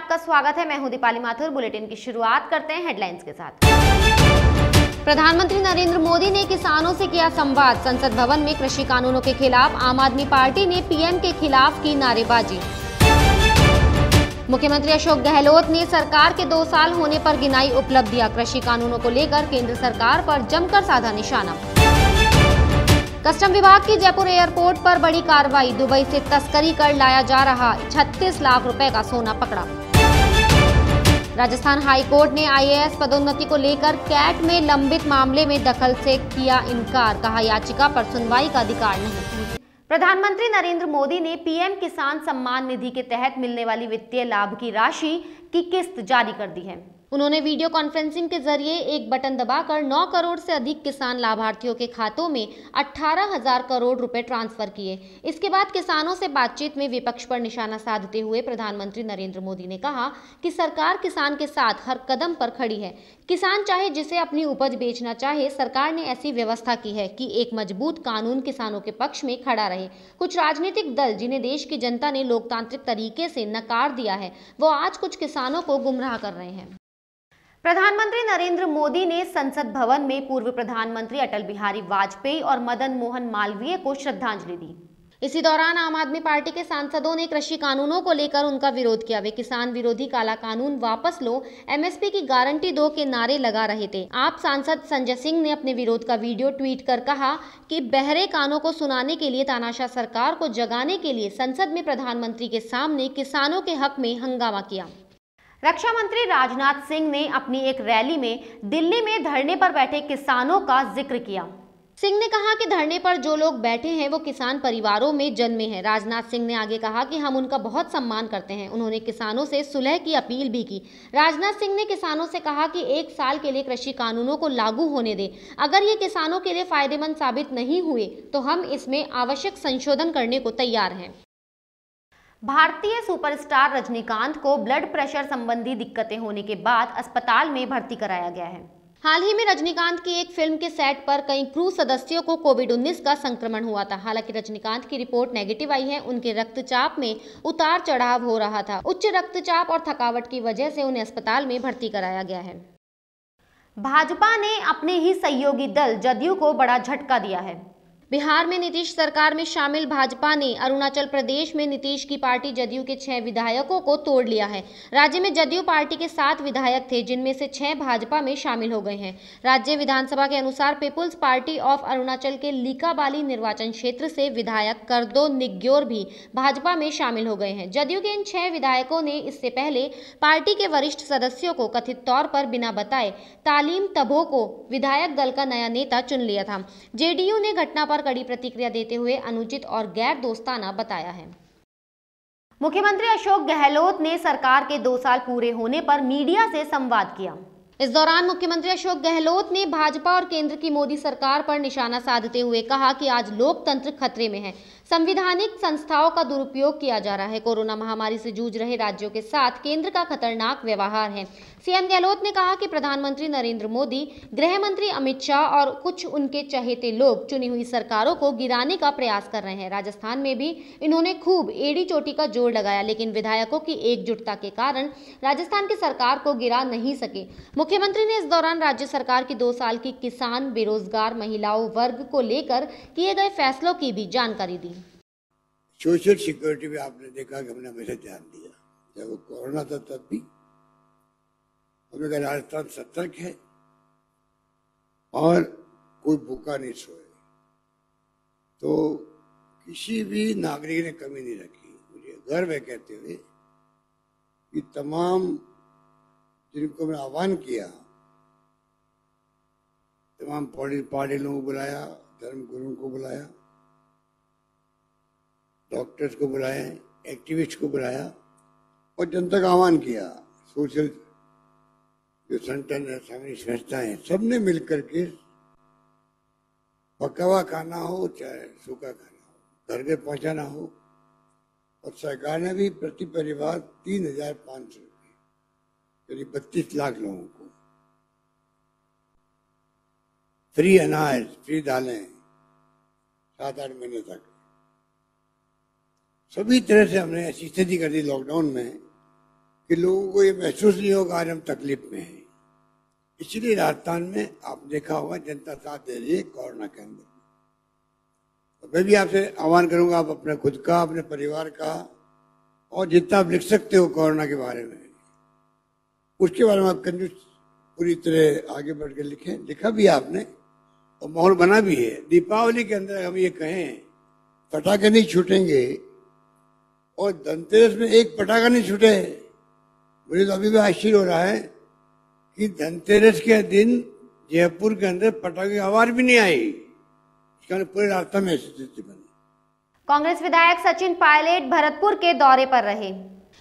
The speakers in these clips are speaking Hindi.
आपका स्वागत है। मैं हूँ दीपाली माथुर। बुलेटिन की शुरुआत करते हैं हेडलाइंस के साथ। प्रधानमंत्री नरेंद्र मोदी ने किसानों से किया संवाद। संसद भवन में कृषि कानूनों के खिलाफ आम आदमी पार्टी ने पीएम के खिलाफ की नारेबाजी। मुख्यमंत्री अशोक गहलोत ने सरकार के दो साल होने पर गिनाई उपलब्धियाँ कृषि कानूनों को लेकर केंद्र सरकार पर जमकर साधा निशाना। कस्टम विभाग की जयपुर एयरपोर्ट पर बड़ी कार्रवाई। दुबई से तस्करी कर लाया जा रहा 36 लाख रुपए का सोना पकड़ा। राजस्थान हाईकोर्ट ने आईएएस पदोन्नति को लेकर कैट में लंबित मामले में दखल से किया इनकार। कहा याचिका पर सुनवाई का अधिकार नहीं। प्रधानमंत्री नरेंद्र मोदी ने पीएम किसान सम्मान निधि के तहत मिलने वाली वित्तीय लाभ की राशि की किस्त जारी कर दी है। उन्होंने वीडियो कॉन्फ्रेंसिंग के ज़रिए एक बटन दबाकर 9 करोड़ से अधिक किसान लाभार्थियों के खातों में अठारह हज़ार करोड़ रुपए ट्रांसफ़र किए। इसके बाद किसानों से बातचीत में विपक्ष पर निशाना साधते हुए प्रधानमंत्री नरेंद्र मोदी ने कहा कि सरकार किसान के साथ हर कदम पर खड़ी है। किसान चाहे जिसे अपनी उपज बेचना चाहे, सरकार ने ऐसी व्यवस्था की है कि एक मज़बूत कानून किसानों के पक्ष में खड़ा रहे। कुछ राजनीतिक दल जिन्हें देश की जनता ने लोकतांत्रिक तरीके से नकार दिया है, वो आज कुछ किसानों को गुमराह कर रहे हैं। प्रधानमंत्री नरेंद्र मोदी ने संसद भवन में पूर्व प्रधानमंत्री अटल बिहारी वाजपेयी और मदन मोहन मालवीय को श्रद्धांजलि दी। इसी दौरान आम आदमी पार्टी के सांसदों ने कृषि कानूनों को लेकर उनका विरोध किया। वे किसान विरोधी काला कानून वापस लो, एमएसपी की गारंटी दो के नारे लगा रहे थे। आप सांसद संजय सिंह ने अपने विरोध का वीडियो ट्वीट कर कहा कि बहरे कानों को सुनाने के लिए तानाशाह सरकार को जगाने के लिए संसद में प्रधानमंत्री के सामने किसानों के हक में हंगामा किया। रक्षा मंत्री राजनाथ सिंह ने अपनी एक रैली में दिल्ली में धरने पर बैठे किसानों का ज़िक्र किया। सिंह ने कहा कि धरने पर जो लोग बैठे हैं, वो किसान परिवारों में जन्मे हैं। राजनाथ सिंह ने आगे कहा कि हम उनका बहुत सम्मान करते हैं। उन्होंने किसानों से सुलह की अपील भी की। राजनाथ सिंह ने किसानों से कहा कि एक साल के लिए कृषि कानूनों को लागू होने दें। अगर ये किसानों के लिए फ़ायदेमंद साबित नहीं हुए तो हम इसमें आवश्यक संशोधन करने को तैयार हैं। भारतीय सुपरस्टार रजनीकांत को ब्लड प्रेशर संबंधी दिक्कतें होने के बाद अस्पताल में भर्ती कराया गया है। हाल ही में रजनीकांत की एक फ़िल्म के सेट पर कई क्रू सदस्यों को कोविड 19 का संक्रमण हुआ था। हालाँकि रजनीकांत की रिपोर्ट नेगेटिव आई है उनके रक्तचाप में उतार चढ़ाव हो रहा था। उच्च रक्तचाप और थकावट की वजह से उन्हें अस्पताल में भर्ती कराया गया है। भाजपा ने अपने ही सहयोगी दल जदयू को बड़ा झटका दिया है। बिहार में नीतीश सरकार में शामिल भाजपा ने अरुणाचल प्रदेश में नीतीश की पार्टी जदयू के छह विधायकों को तोड़ लिया है। राज्य में जदयू पार्टी के सात विधायक थे, जिनमें से छह भाजपा में शामिल हो गए हैं। राज्य विधानसभा के अनुसार पीपुल्स पार्टी ऑफ़ अरुणाचल के लीकाबाली निर्वाचन क्षेत्र से विधायक करदो निग्योर भी भाजपा में शामिल हो गए हैं। जदयू के इन छह विधायकों ने इससे पहले पार्टी के वरिष्ठ सदस्यों को कथित तौर पर बिना बताए तालीम तबो को विधायक दल का नया नेता चुन लिया था। जेडीयू ने घटना पर कड़ी प्रतिक्रिया देते हुए अनुचित और गैर दोस्ताना बताया है। मुख्यमंत्री अशोक गहलोत ने सरकार के दो साल पूरे होने पर मीडिया से संवाद किया। इस दौरान मुख्यमंत्री अशोक गहलोत ने भाजपा और केंद्र की मोदी सरकार पर निशाना साधते हुए कहा कि आज लोकतंत्र खतरे में है। संविधानिक संस्थाओं का दुरुपयोग किया जा रहा है। कोरोना महामारी से जूझ रहे राज्यों के साथ केंद्र का खतरनाक व्यवहार है। सीएम गहलोत ने कहा कि प्रधानमंत्री नरेंद्र मोदी गृह मंत्री अमित शाह और कुछ उनके चहेते लोग चुनी हुई सरकारों को गिराने का प्रयास कर रहे हैं। राजस्थान में भी इन्होंने खूब एड़ी चोटी का ज़ोर लगाया, लेकिन विधायकों की एकजुटता के कारण राजस्थान की सरकार को गिरा नहीं सके। मुख्यमंत्री ने इस दौरान राज्य सरकार की दो साल की किसान बेरोजगार महिलाओं वर्ग को लेकर किए गए फैसलों की भी जानकारी दी। सोशल सिक्योरिटी भी आपने देखा कि हमने हमेशा ध्यान दिया। जब कोरोना था तब भी। हमने कहा, राजस्थान सतर्क है और कोई भूखा नहीं सोए। तो किसी भी नागरिक ने कमी नहीं रखी। मुझे गर्व है कहते हुए कि तमाम जिनको मैं आह्वान किया, तमाम पार्टी लोगों को बुलाया धर्म गुरुओं को बुलाया डॉक्टर्स को बुलाया, एक्टिविस्ट को बुलाया और जनता का आह्वान किया। सोशल जो संगठन है सामाजिक संस्थाएँ सबने मिलकर के पका हुआ खाना हो, चाहे सूखा खाना हो, घर घर पहुंचाना हो, और सरकार ने भी प्रति परिवार तीन हज़ार पाँच सौ रुपये करीब बत्तीस लाख लोगों को। फ्री अनाज, फ्री दालें, सात आठ महीने तक। सभी तरह से हमने ऐसी स्थिति कर दी लॉकडाउन में कि लोगों को ये महसूस नहीं होगा आज हम तकलीफ़ में हैं। इसलिए राजस्थान में आप देखा होगा जनता साथ दे रही है कोरोना के अंदर। तो मैं भी आपसे आह्वान करूँगा आप अपने खुद का, अपने परिवार का और जितना आप लिख सकते हो कोरोना के बारे में। उसके बारे में आप कंजूस पूरी तरह आगे बढ़ के लिखें। लिखा भी आपने और माहौल बना भी है। दीपावली के अंदर हम ये कहें, पटाखे नहीं छूटेंगे। और धनतेरस में एक पटाखा नहीं छूटे। मुझे तो अभी भी आश्चर्य हो रहा है कि धनतेरस के दिन जयपुर के अंदर पटाखे की आवाज़ भी नहीं आई। इसका पूरे रास्ता में स्थिति बनी। कांग्रेस विधायक सचिन पायलट भरतपुर के दौरे पर रहे।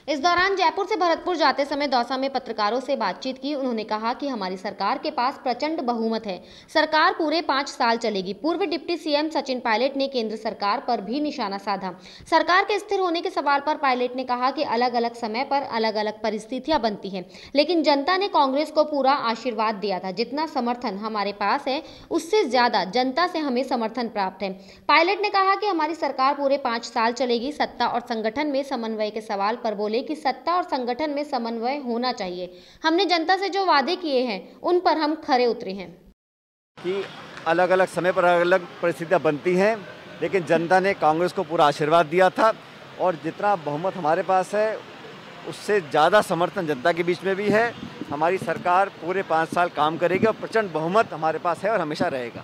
इस दौरान जयपुर से भरतपुर जाते समय दौसा में पत्रकारों से बातचीत की। उन्होंने कहा कि हमारी सरकार के पास प्रचंड बहुमत है। सरकार पूरे पाँच साल चलेगी। पूर्व डिप्टी सीएम सचिन पायलट ने केंद्र सरकार पर भी निशाना साधा। सरकार के स्थिर होने के सवाल पर पायलट ने कहा कि अलग अलग समय पर अलग अलग परिस्थितियाँ बनती हैं, लेकिन जनता ने कांग्रेस को पूरा आशीर्वाद दिया था। जितना समर्थन हमारे पास है, उससे ज़्यादा जनता से हमें समर्थन प्राप्त है। पायलट ने कहा कि हमारी सरकार पूरे पाँच साल चलेगी। सत्ता और संगठन में समन्वय के सवाल पर बोले कि सत्ता और संगठन में समन्वय होना चाहिए। हमने जनता से जो वादे किए हैं उन पर हम खरे उतरे हैं। कि अलग अलग समय पर अलग अलग परिस्थितियाँ बनती हैं लेकिन जनता ने कांग्रेस को पूरा आशीर्वाद दिया था और जितना बहुमत हमारे पास है उससे ज़्यादा समर्थन जनता के बीच में भी है। हमारी सरकार पूरे पाँच साल काम करेगी और प्रचंड बहुमत हमारे पास है और हमेशा रहेगा।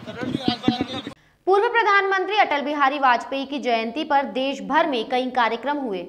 पूर्व प्रधानमंत्री अटल बिहारी वाजपेयी की जयंती पर देश भर में कई कार्यक्रम हुए।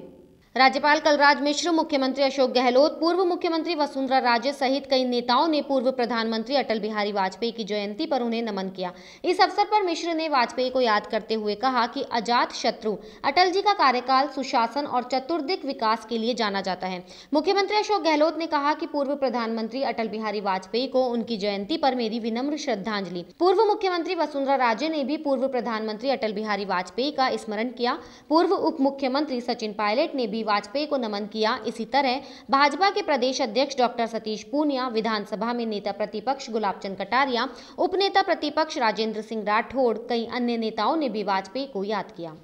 राज्यपाल कलराज मिश्र, मुख्यमंत्री अशोक गहलोत, पूर्व मुख्यमंत्री वसुंधरा राजे सहित कई नेताओं ने पूर्व प्रधानमंत्री अटल बिहारी वाजपेयी की जयंती पर उन्हें नमन किया। इस अवसर पर मिश्र ने वाजपेयी को याद करते हुए कहा कि अजात शत्रु, अटल जी का कार्यकाल सुशासन और चतुर्दिक विकास के लिए जाना जाता है। मुख्यमंत्री अशोक गहलोत ने कहा कि पूर्व प्रधानमंत्री अटल बिहारी वाजपेयी को उनकी जयंती पर मेरी विनम्र श्रद्धांजलि। पूर्व मुख्यमंत्री वसुंधरा राजे ने भी पूर्व प्रधानमंत्री अटल बिहारी वाजपेयी का स्मरण किया। पूर्व उप मुख्यमंत्री सचिन पायलट ने भी वाजपेयी को नमन किया। इसी तरह भाजपा के प्रदेश अध्यक्ष डॉक्टर सतीश पूनिया, विधानसभा में नेता प्रतिपक्ष गुलाब चंद कटारिया, उपनेता प्रतिपक्ष राजेंद्र सिंह राठौड़, कई अन्य नेताओं ने भी वाजपेयी को याद किया।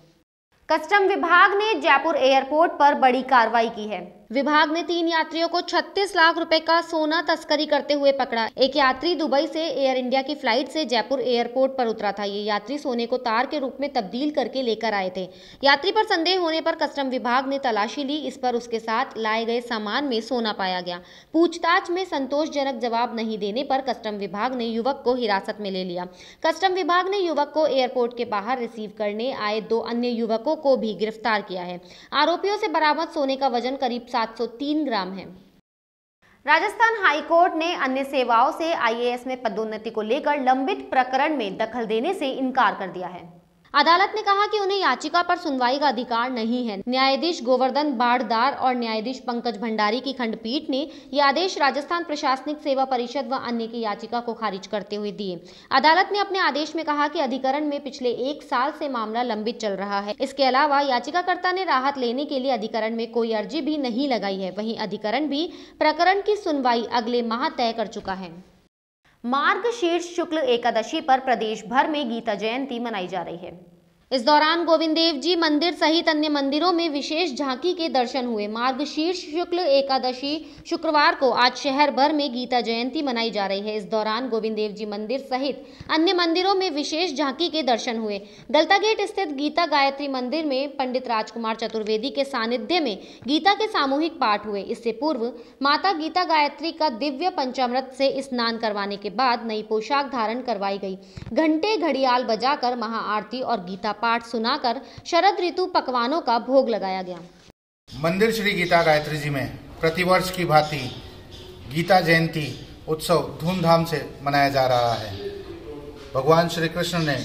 कस्टम विभाग ने जयपुर एयरपोर्ट पर बड़ी कार्रवाई की है। विभाग ने तीन यात्रियों को 36 लाख रुपए का सोना तस्करी करते हुए पकड़ा। एक यात्री दुबई से एयर इंडिया की फ़्लाइट से जयपुर एयरपोर्ट पर उतरा था। ये यात्री सोने को तार के रूप में तब्दील करके लेकर आए थे। यात्री पर संदेह होने पर कस्टम विभाग ने तलाशी ली। इस पर उसके साथ लाए गए सामान में सोना पाया गया। पूछताछ में संतोषजनक जवाब नहीं देने पर कस्टम विभाग ने युवक को हिरासत में ले लिया। कस्टम विभाग ने युवक को एयरपोर्ट के बाहर रिसीव करने आए दो अन्य युवकों को भी गिरफ़्तार किया है। आरोपियों से बरामद सोने का वज़न करीब 703 ग्राम है। राजस्थान हाईकोर्ट ने अन्य सेवाओं से आईएएस में पदोन्नति को लेकर लंबित प्रकरण में दखल देने से इनकार कर दिया है। अदालत ने कहा कि उन्हें याचिका पर सुनवाई का अधिकार नहीं है। न्यायाधीश गोवर्धन बाड़दार और न्यायाधीश पंकज भंडारी की खंडपीठ ने यह आदेश राजस्थान प्रशासनिक सेवा परिषद व अन्य की याचिका को खारिज करते हुए दिए। अदालत ने अपने आदेश में कहा कि अधिकरण में पिछले एक साल से मामला लंबित चल रहा है। इसके अलावा याचिकाकर्ता ने राहत लेने के लिए अधिकरण में कोई अर्जी भी नहीं लगाई है। वहीं अधिकरण भी प्रकरण की सुनवाई अगले माह तय कर चुका है। मार्ग शीर्ष शुक्ल एकादशी पर प्रदेश भर में गीता जयंती मनाई जा रही है। इस दौरान गोविंद देव जी मंदिर सहित अन्य मंदिरों में विशेष झांकी के दर्शन हुए। मार्ग शीर्ष शुक्ल एकादशी शुक्रवार को आज शहर भर में गीता जयंती मनाई जा रही है। इस दौरान गोविंद देव जी मंदिर सहित अन्य मंदिरों में विशेष झांकी के दर्शन हुए। गलता गेट स्थित गीता गायत्री मंदिर में पंडित राजकुमार चतुर्वेदी के सानिध्य में गीता के सामूहिक पाठ हुए। इससे पूर्व माता गीता गायत्री का दिव्य पंचामृत से स्नान करवाने के बाद नई पोशाक धारण करवाई गई। घंटे घड़ियाल बजाकर महाआरती और गीता पाठ सुनाकर शरद ऋतु पकवानों का भोग लगाया गया। मंदिर श्री गीता गायत्री जी में प्रतिवर्ष की भांति गीता जयंती उत्सव धूमधाम से मनाया जा रहा है। भगवान श्री कृष्ण ने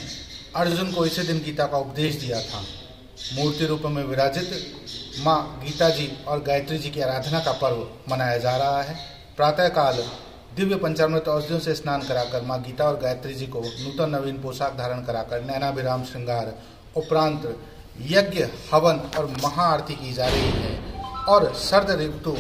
अर्जुन को इसी दिन गीता का उपदेश दिया था। मूर्ति रूप में विराजित माँ गीता जी और गायत्री जी की आराधना का पर्व मनाया जा रहा है। प्रातःकाल दिव्य पंचामृत औषधियों से स्नान कराकर माँ गीता और गायत्री जी को नूतन नवीन पोशाक धारण कराकर नैनाभिराम श्रृंगार, उपरांत यज्ञ, हवन और महाआरती की जा रही है। और सर्द ऋतु,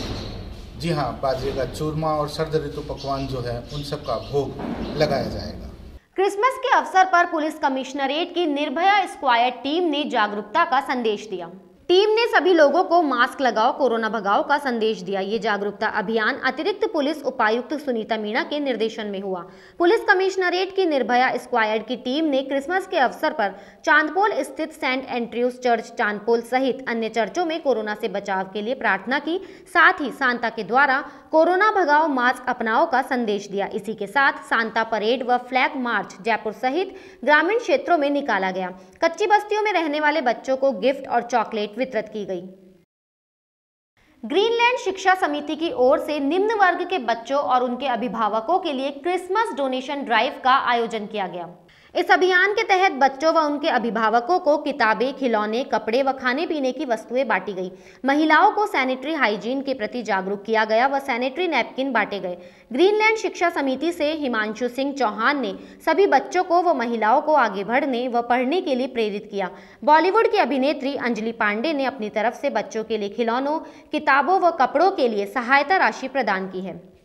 जी हाँ बाजरे का चूरमा और सर्द ऋतु पकवान जो है, उन सब का भोग लगाया जाएगा। क्रिसमस के अवसर पर पुलिस कमिश्नरेट की निर्भया स्क्वायर टीम ने जागरूकता का संदेश दिया। टीम ने सभी लोगों को मास्क लगाओ, कोरोना भगाओ का संदेश दिया। ये जागरूकता अभियान अतिरिक्त पुलिस उपायुक्त सुनीता मीणा के निर्देशन में हुआ। पुलिस कमिश्नरेट की निर्भया स्क्वायर्ड की टीम ने क्रिसमस के अवसर पर चांदपोल स्थित सेंट एंट्रयूज चर्च, चांदपोल सहित अन्य चर्चों में कोरोना से बचाव के लिए प्रार्थना की। साथ ही सांता के द्वारा कोरोना भगाओ, मास्क अपनाओ का संदेश दिया। इसी के साथ सांता परेड व फ्लैग मार्च जयपुर सहित ग्रामीण क्षेत्रों में निकाला गया। कच्ची बस्तियों में रहने वाले बच्चों को गिफ्ट और चॉकलेट वितरित की गई। ग्रीनलैंड शिक्षा समिति की ओर से निम्न वर्ग के बच्चों और उनके अभिभावकों के लिए क्रिसमस डोनेशन ड्राइव का आयोजन किया गया। इस अभियान के तहत बच्चों व उनके अभिभावकों को किताबें, खिलौने, कपड़े व खाने पीने की वस्तुएँ बांटी गई। महिलाओं को सैनिटरी हाइजीन के प्रति जागरूक किया गया व सैनिटरी नैपकिन बांटे गए। ग्रीनलैंड शिक्षा समिति से हिमांशु सिंह चौहान ने सभी बच्चों को व महिलाओं को आगे बढ़ने व पढ़ने के लिए प्रेरित किया। बॉलीवुड की अभिनेत्री अंजलि पांडे ने अपनी तरफ़ से बच्चों के लिए खिलौनों, किताबों व कपड़ों के लिए सहायता राशि प्रदान की है।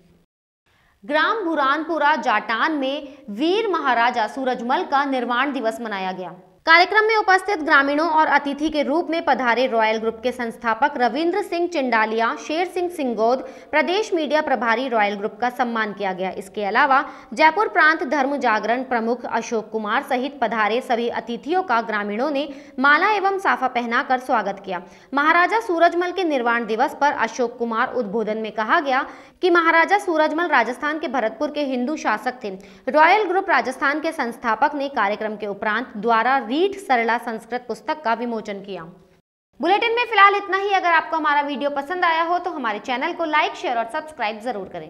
ग्राम बुरानपुरा जाटान में वीर महाराजा सूरजमल का निर्माण दिवस मनाया गया। कार्यक्रम में उपस्थित ग्रामीणों और अतिथि के रूप में पधारे रॉयल ग्रुप के संस्थापक रविंद्र सिंह चिंडालिया, शेर सिंह सिंगोद, प्रदेश मीडिया प्रभारी रॉयल ग्रुप का सम्मान किया गया। इसके अलावा जयपुर प्रांत धर्म जागरण प्रमुख अशोक कुमार सहित पधारे सभी अतिथियों का ग्रामीणों ने माला एवं साफा पहनाकर स्वागत किया। महाराजा सूरजमल के निर्वाण दिवस पर अशोक कुमार उद्बोधन में कहा गया कि महाराजा सूरजमल राजस्थान के भरतपुर के हिंदू शासक थे। रॉयल ग्रुप राजस्थान के संस्थापक ने कार्यक्रम के उपरांत द्वारा रीठ सरला संस्कृत पुस्तक का विमोचन किया। बुलेटिन में फ़िलहाल इतना ही। अगर आपको हमारा वीडियो पसंद आया हो तो हमारे चैनल को लाइक, शेयर और सब्सक्राइब ज़रूर करें।